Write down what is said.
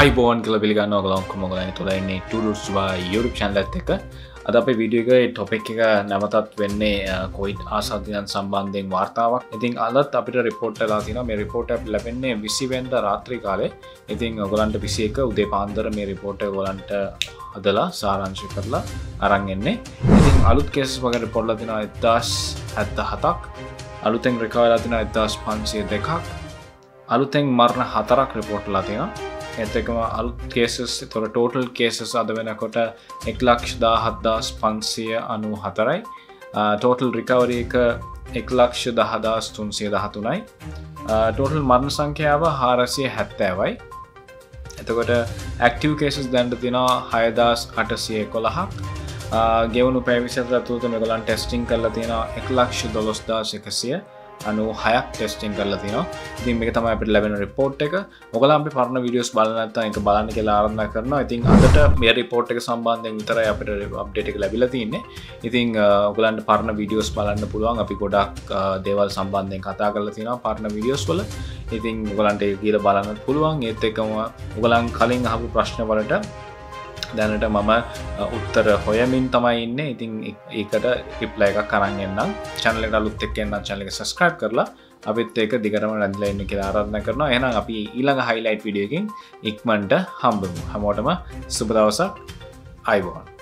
අයිබෝන් කල පිළිගන්න ඔගලොක්කොම ගලන තුළන්නේ ටුරුස්වා යුරුප චන්ලත් එක අද අප විඩියක ටොපෙක් එක නැවතත් වෙන්නේ කොයිඩ් ආසාධයන් සම්බන්ධයෙන් වාර්තාවක්. ඉතින් අලත් අපිට රිපෝට් ලාතින මේ රිපෝට ලැබෙන්නේ විසිවෙන්ද රාත්‍රී කාලේ. ඉතින් ඔගලන්ට විසි එක උදේ පාන්දර මේ රිපෝට ගොලන්ට හදලා සාරංශි කරලා අරන්ගෙන්නේ ඉතින් අලුත් කෙස් වගේ රිපොල්ල තින එදස් හැත්ත හතක් අලුතෙන් රෙකාලා තින එදස් පන්සිය දෙකක්. අලුතෙන් මරණ හතරක් රිපෝට් ලතින එතකම අලුත් කේසස් තොර ටෝටල් කේසස් අද වෙනකොට එක් ලක්ෂ දා හත්දස් පන්සිය අනු හතරයි ටෝටල් රිකවරක එක් ලක්ෂ දහදස් තුන්සිය දහතුනයි. ටෝටල් මරණ සංඛ්‍යාව හාරසිය හැත්තෑවයි එතකොට ඇක්ටව කේසස් දැන්ඩ තිනා හයදස් අටසිය කොළහක් ගෙවුණු පැවිසත් ඇතුත මෙගලන් ටෙස්ටිං කරලා තියෙන එක් ලක්ෂ දොළොස්දා එකසිය. අනු හයක් ටෙස්ටිං කරලා තින ඉතින් මේ තමයි අපට ලැබෙන රිපෝට් එක. ඔගල අපි පරණ විඩියස් බලනත එක බලන්න කියලා ආරන්න කරන ඉතින් අදට මේ රිපෝට් එක සම්බන්ධයෙන් විතර අපට අප්ඩේට එක ලැබිල තින්නේ ඉතින් ඔගලන්ට පරණ විඩියෝස් බලන්න පුළුවන්. අපි ගොඩක් දේවල් සම්බන්ධයෙන් කතා කරලා තින පරණ විඩියෝස් වල. ඉතින් ගොලන්ට කියල බලන්න පුළුවන්. ඒත් එකම උගලන් කලින් අහපු ප්‍රශ්න වලට දැනට මම උත්තර හොයමින් තමයි ඉන්න. ඉතින් ඒකට රිප්ල එක කරන්ගන්නම් චැනලට අලුත් එක්කන්න චනලක සස්ක්‍රයිප් කරලා අපිත් ඒක දිගටම රැඳල එන්න කියලා ආරධන කරන එනම් අපි ඊළඟ හයිලයිට් විඩියකින් ඉක්මන්ට හම්බමු හැමෝටම සුබදවසක් අයිබෝන්